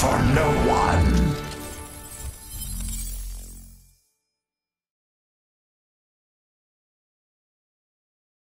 for no one.